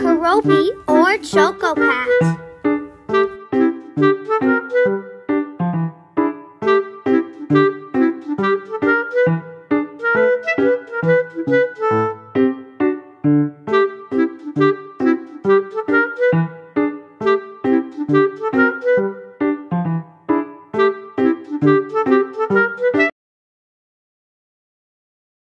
Karopi, or Choco Pat.